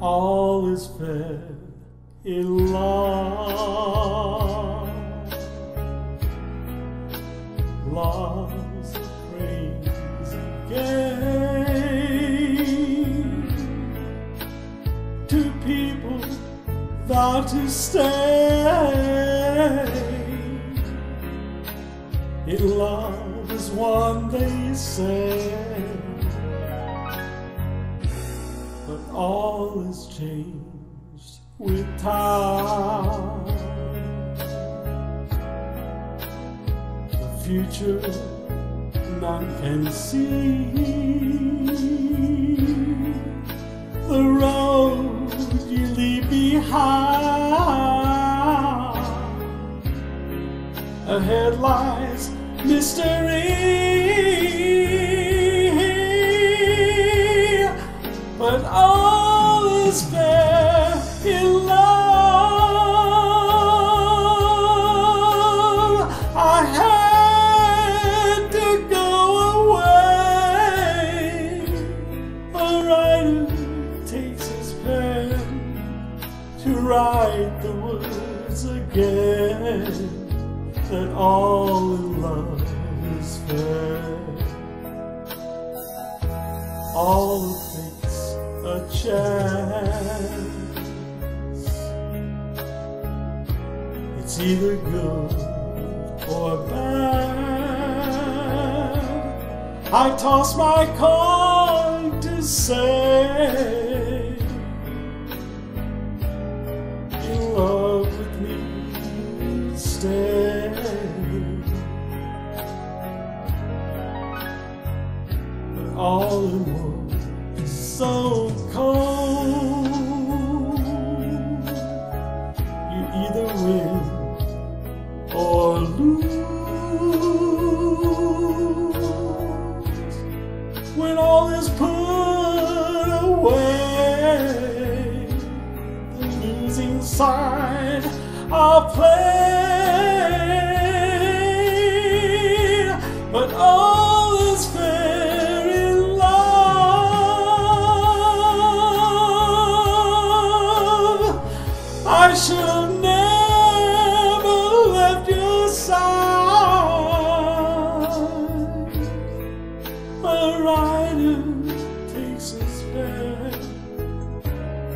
all is fair in love. Love's a crazy game. Two people vow to stay. In love is one they say. All is changed with time. The future none can see. The road you leave behind. Ahead lies mystery. The words again. That all in love is fair. All takes a chance. It's either good or bad. I toss my coin to say, All in one so cold. You either win or lose. When all is put away, the losing side are played.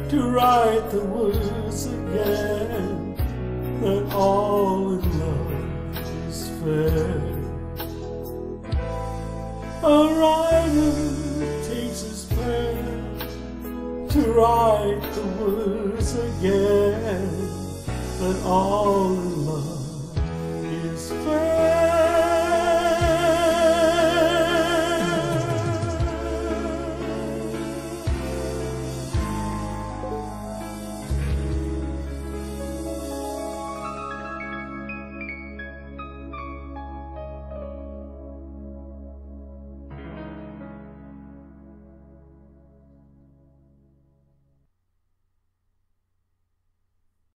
To write the words again that all in love is fair. A writer takes his pen to write the words again that all